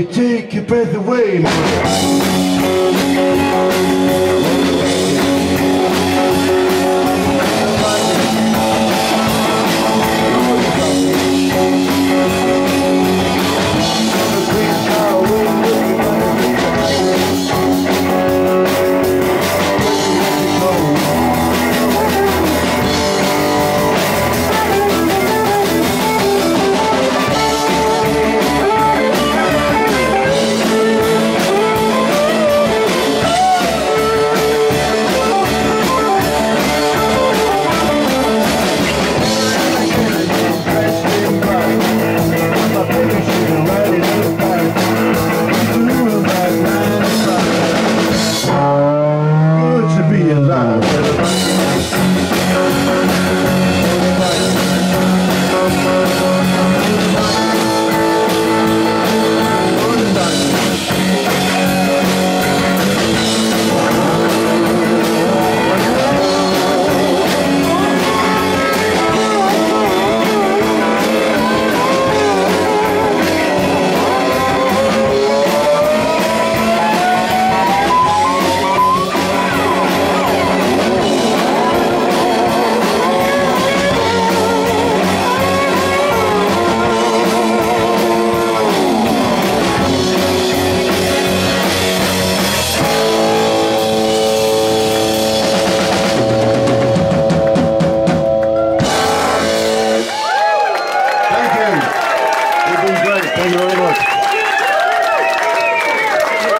You take your breath away, man. You've. Thank you very much.